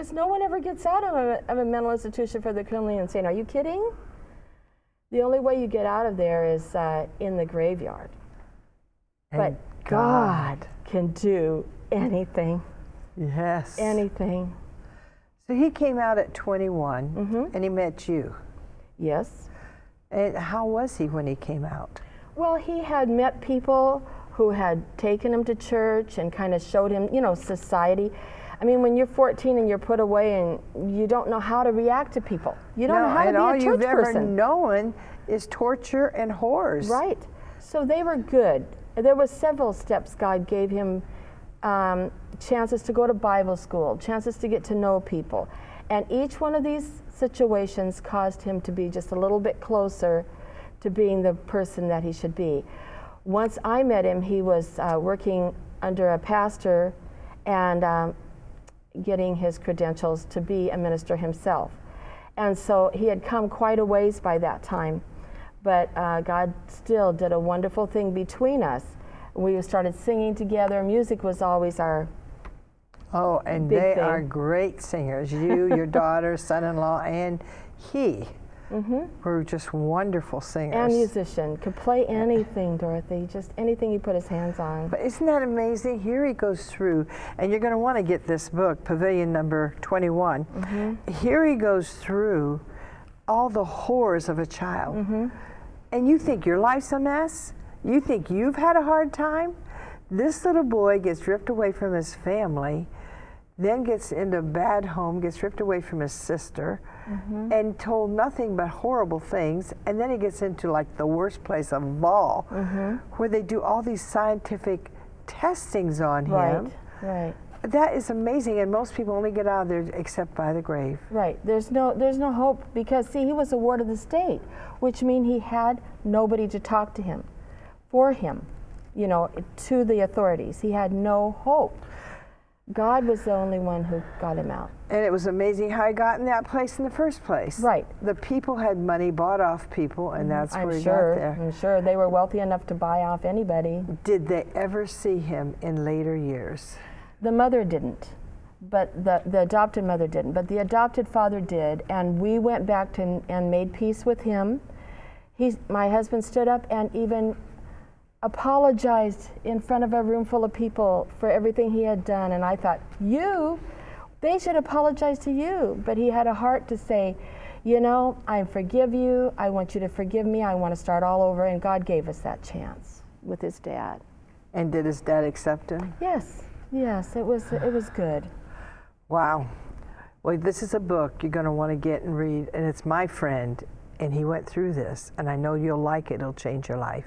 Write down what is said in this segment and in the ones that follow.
Because no one ever gets out of a, of a mental institution for the criminally insane. Are you kidding? The only way you get out of there is uh, in the graveyard. And but God. God can do anything. Yes. Anything. So he came out at 21 Mm-hmm. and he met you. Yes. And how was he when he came out? Well, he had met people who had taken him to church and kind of showed him, you know, society. I mean, when you're 14 and you're put away and you don't know how to react to people, you don't no, know how to and be a church person. All you've ever known is torture and horrors. Right. So they were good. There was several steps God gave him um, chances to go to Bible school, chances to get to know people. And each one of these situations caused him to be just a little bit closer to being the person that he should be. Once I met him, he was uh, working under a pastor and um, getting his credentials to be a minister himself. And so he had come quite a ways by that time. But uh, God still did a wonderful thing between us. We started singing together. Music was always our Oh, and they thing. are great singers. You, your daughter, son-in-law, and he were just wonderful singers. Mm-hmm. and musician could play anything, Dorothy. Just anything he put his hands on. But isn't that amazing? Here he goes through, and you're going to want to get this book, Pavilion number 21. Mm-hmm. Here he goes through all the horrors of a child. Mm-hmm. And you think your life's a mess? You think you've had a hard time? This little boy gets ripped away from his family, then gets into a bad home, gets ripped away from his sister, Mm-hmm. and told nothing but horrible things. And then he gets into like the worst place of all, Mm-hmm. where they do all these scientific testings on Right, him. right, That is amazing, and most people only get out of there except by the grave. right. There's no, there's no hope because see, he was a ward of the state, which means he had nobody to talk to him, for him, you know, to the authorities. He had no hope. God was the only one who got him out. And it was amazing how he got in that place in the first place. Right. The people had money, bought off people, and mm-hmm. that's where I'm he sure. got there. I'm sure they were wealthy enough to buy off anybody. Did they ever see him in later years? The mother didn't, but the, the adopted mother didn't, but the adopted father did, and we went back to, and made peace with him. He's, my husband stood up and even apologized in front of a room full of people for everything he had done, and I thought, you, they should apologize to you. But he had a heart to say, you know, I forgive you, I want you to forgive me, I want to start all over, and God gave us that chance with his dad. And did his dad accept him? Yes, yes, it was, it was good. Wow. Well, this is a book you're going to want to get and read, and it's my friend, and he went through this, and I know you'll like it. It'll change your life.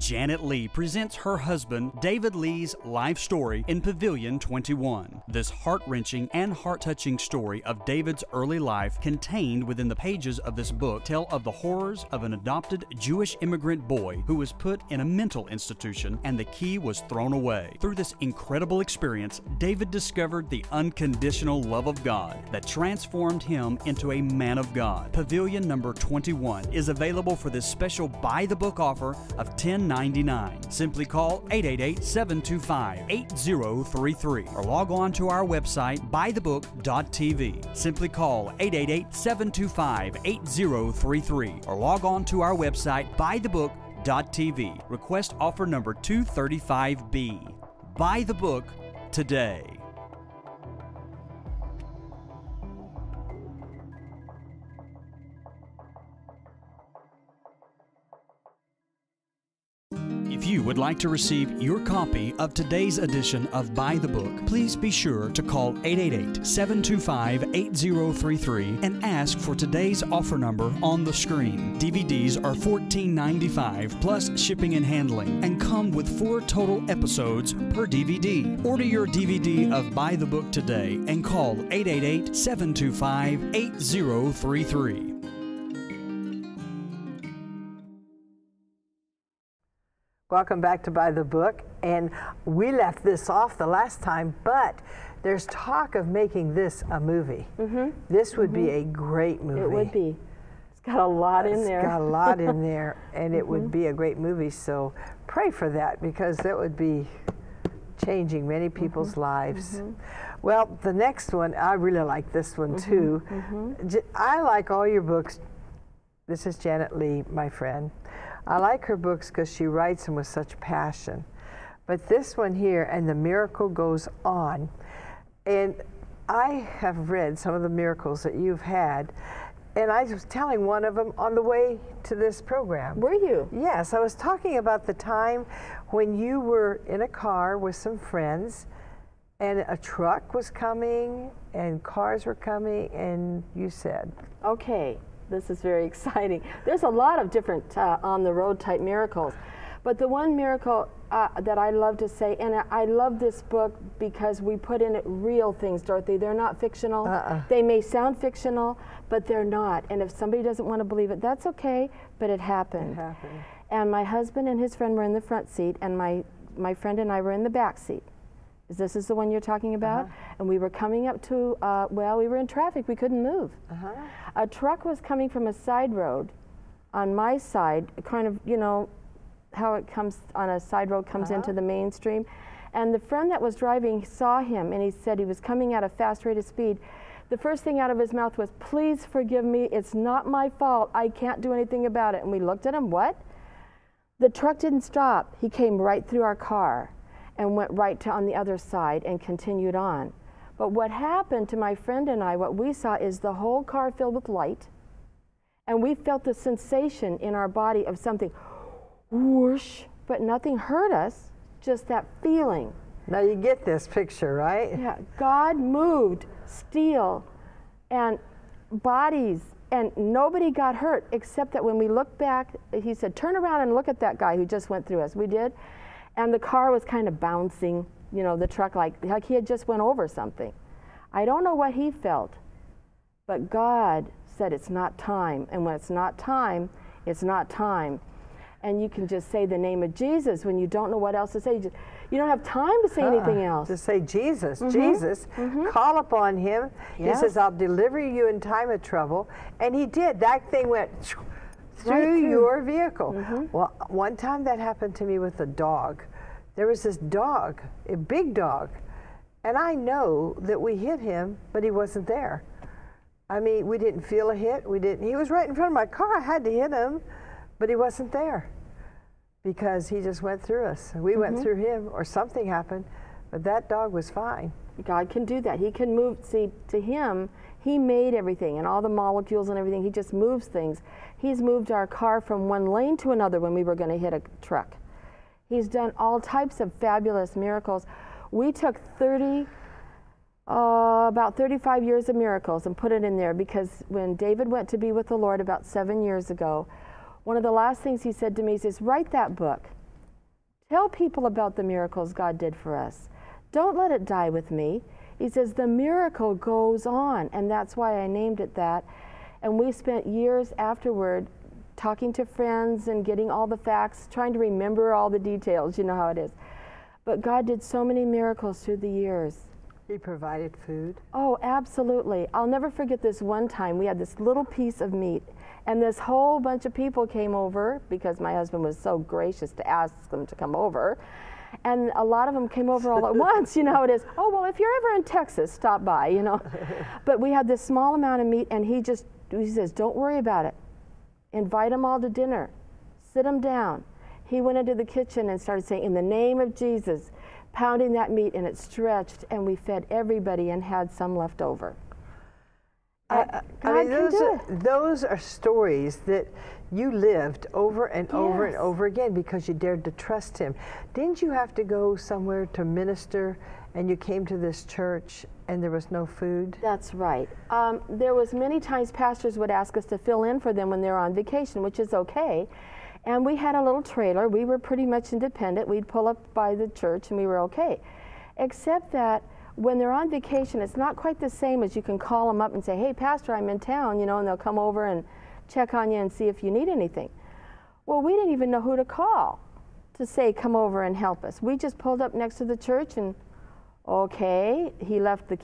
Janet Lee presents her husband, David Lee's life story in Pavilion 21. This heart wrenching and heart touching story of David's early life, contained within the pages of this book, tell of the horrors of an adopted Jewish immigrant boy who was put in a mental institution and the key was thrown away. Through this incredible experience, David discovered the unconditional love of God that transformed him into a man of God. Pavilion number 21 is available for this special buy the book offer of $10.99. Simply call 888-725-8033 or log on to our website buythebook.tv. Simply call 888-725-8033 or log on to our website buythebook.tv. Request offer number 235B. Buy the book today. Would like to receive your copy of today's edition of Buy the Book, please be sure to call 888 725 8033 and ask for today's offer number on the screen. DVDs are $14.95 plus shipping and handling and come with four total episodes per DVD. Order your DVD of Buy the Book today and call 888 725 8033. Welcome back to Buy the Book. And we left this off the last time, but there's talk of making this a movie. Mm-hmm. This would be mm-hmm. a great movie. Mm-hmm. It would be. It's got a lot in It's there. Mm-hmm. got a lot in there, and it would mm-hmm. be a great movie. So pray for that because that would be changing many people's lives. Well, the next one, I really like this one too. I like all your books. This is Janet Lee, my friend. I like her books because she writes them with such passion. But this one here, and the miracle goes on. And I have read some of the miracles that you've had, and I was telling one of them on the way to this program. Were you? Yes, I was talking about the time when you were in a car with some friends and a truck was coming and cars were coming, and you said, Okay, this is very exciting. There's a lot of different uh, on the road type miracles. But the one miracle uh, that I love to say, and I- love this book because we put in it real things, Dorothy. They're not fictional. Uh-uh. They may sound fictional, but they're not. And if somebody doesn't want to believe it, that's okay, but it happened. It happened. And my husband and his friend were in the front seat, and my, my friend and I were in the back seat. Is This is the one you're talking about? And we were coming up to, uh, well, we were in traffic. We couldn't move. uh-huh. A truck was coming from a side road on my side, kind of, you know, how it comes on a side road comes into the mainstream. And the friend that was driving saw him and he said he was coming at a fast rate of speed. The first thing out of his mouth was, Please forgive me. It's not my fault. I can't do anything about it. And we looked at him, What? The truck didn't stop. He came right through our car and went right to on the other side and continued on. But what happened to my friend and I, what we saw is the whole car filled with light, and we felt the sensation in our body of something whoosh, but nothing hurt us, just that feeling. Now you get this picture, right? Yeah, God moved steel and bodies, and nobody got hurt except that when we looked back, he said, Turn around and look at that guy who just went through us. We did, and the car was kind of bouncing, you know, the truck like, like he had just went over something. I don't know what he felt, but God said it's not time, and when it's not time, it's not time. And you can just say the name of Jesus when you don't know what else to say. You, just, you don't have time to say anything else. Just say Jesus, mm-hmm. Jesus. Mm-hmm. Call upon him. He says, I'll deliver you in time of trouble. And he did. That thing went through, through. your vehicle. Mm-hmm. Well, one time that happened to me with a dog. There was this dog, a big dog. And I know that we hit him, but he wasn't there. I mean, we didn't feel a hit. We didn't. He was right in front of my car. I had to hit him, but he wasn't there because he just went through us. We went mm-hmm. through him, or something happened, but that dog was fine. God can do that. He can move. See, to Him, He made everything and all the molecules and everything. He just moves things. He,'s moved our car from one lane to another when we were going to hit a truck. He's done all types of fabulous miracles. We took 30, uh, about 35 years of miracles and put it in there because when David went to be with the Lord about seven years ago, one of the last things he said to me is, Write that book. Tell people about the miracles God did for us. Don't let it die with me. He says the miracle goes on, and that's why I named it that. And we spent years afterward talking to friends and getting all the facts, trying to remember all the details. You know how it is. But God did so many miracles through the years. He provided food. Oh, absolutely. I'll never forget this one time. We had this little piece of meat, and this whole bunch of people came over because my husband was so gracious to ask them to come over. And a lot of them came over all at once. You know how it is. Oh, well, if you're ever in Texas, stop by, you know. but we had this small amount of meat, and he just, he says, don't worry about it. Invite them all to dinner. Sit them down. He went into the kitchen and started saying, in the name of Jesus, pounding that meat, and it stretched, and we fed everybody and had some left over. I, I mean, those are, those are stories that you lived over and over and over again because you dared to trust Him. Didn't you have to go somewhere to minister, and you came to this church and there was no food? That's right. Um, there was many times pastors would ask us to fill in for them when they're on vacation, which is okay. And we had a little trailer. We were pretty much independent. We'd pull up by the church and we were okay. Except that when they're on vacation, it's not quite the same as you can call them up and say, hey, Pastor, I'm in town, you know, and they'll come over and check on you and see if you need anything. Well, we didn't even know who to call to say, come over and help us. We just pulled up next to the church and, okay, he left the